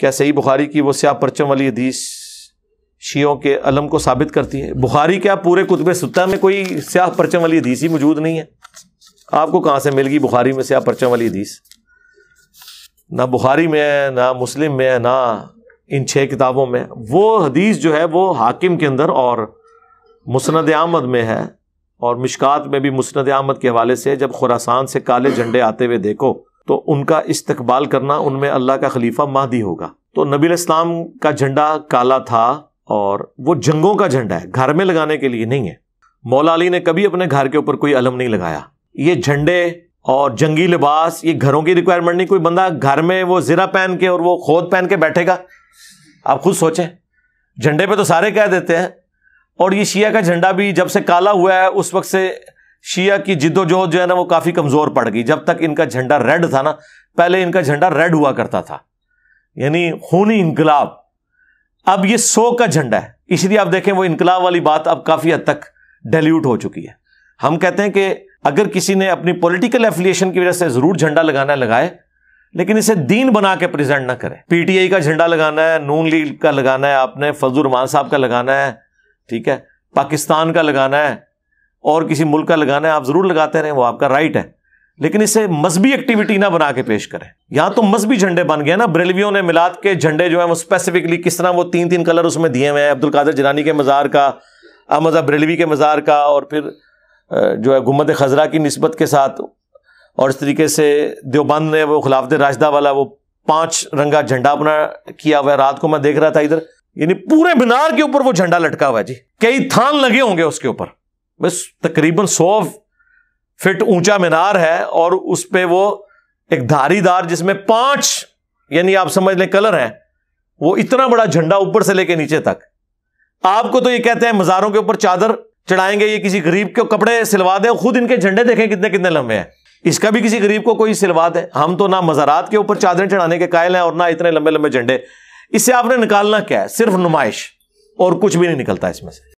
क्या सही बुखारी की वो स्याह परचम वाली हदीस शियों के अलम को साबित करती है? बुखारी क्या पूरे कुतब सुत्ता में कोई स्याह परचम वाली हदीस ही मौजूद नहीं है? आपको कहाँ से मिल गई बुखारी में स्याह परचम वाली हदीस? ना बुखारी में है, ना मुस्लिम में है, ना इन छह किताबों में वो हदीस जो है, वो हाकिम के अंदर और मुसनद आमद में है और मिशकात में भी मुसनद आमद के हवाले से जब खुरासान से काले झंडे आते हुए देखो तो उनका इस्तकबाल करना उनमें अल्लाह का खलीफा मादी होगा। तो नबी इस्लाम का झंडा काला था और वो जंगों का झंडा है, घर में लगाने के लिए नहीं है। मौला अली ने कभी अपने घर के ऊपर कोई अलम नहीं लगाया। ये झंडे और जंगी लिबास, ये घरों की रिक्वायरमेंट नहीं, कोई बंदा घर में वो जिरा पहन के और वो खोद पहन के बैठेगा। आप खुद सोचें, झंडे पे तो सारे कह देते हैं। और ये शिया का झंडा भी जब से काला हुआ है, उस वक्त से शिया की जिद्दोजहद जो है ना, वो काफ़ी कमज़ोर पड़ गई। जब तक इनका झंडा रेड था ना, पहले इनका झंडा रेड हुआ करता था। यानी खूनी इनकलाब। अब ये सो का झंडा है। इसलिए आप देखें, वो इनकलाब वाली बात अब काफ़ी हद तक डेल्यूट हो चुकी है। हम कहते हैं कि अगर किसी ने अपनी पॉलिटिकल एफिलिएशन की वजह से ज़रूर झंडा लगाना लगाए, लेकिन इसे दीन बना के प्रेजेंट ना करें। पीटीआई का झंडा लगाना है, नून लीग का लगाना है, आपने फजल रहमान साहब का लगाना है, ठीक है, पाकिस्तान का लगाना है और किसी मुल्क का लगाना है, आप ज़रूर लगाते रहें, वो आपका राइट है। लेकिन इसे मजहबी एक्टिविटी ना बना के पेश करें। यहाँ तो मजहबी झंडे बन गए ना, ब्रेलवियों ने मिलाद के झंडे जो है, वो स्पेसिफिकली किस तरह वो तीन तीन कलर उसमें दिए हुए हैं, अब्दुल कादर जनानी के मज़ार का, अहमद ब्रेलवी के मज़ार का, और फिर जो है गुम्मद खजरा की नस्बत के साथ, और इस तरीके से देवबंद ने वो खिलाफत राजदा वाला वो पाँच रंगा झंडा अपना किया हुआ है। रात को मैं देख रहा था इधर, यानी पूरे मीनार के ऊपर वो झंडा लटका हुआ है जी। कई थान लगे होंगे उसके ऊपर। बस तकरीबन सौ फिट ऊँचा मीनार है और उस पर वो एक धारीदार जिसमें पाँच, यानी आप समझ लें कलर है, वो इतना बड़ा झंडा ऊपर से लेके नीचे तक। आपको तो ये कहते हैं मज़ारों के ऊपर चादर चढ़ाएँगे, ये किसी गरीब के कपड़े सिलवा दें, खुद इनके झंडे देखें कितने कितने लंबे हैं। इसका भी किसी गरीब को कोई सिलवा दे। हम तो ना मज़ारात के ऊपर चादरें चढ़ाने के कायल हैं और ना इतने लंबे लंबे झंडे। इससे आपने निकालना क्या है? सिर्फ़ नुमाइश और कुछ भी नहीं निकलता इसमें से।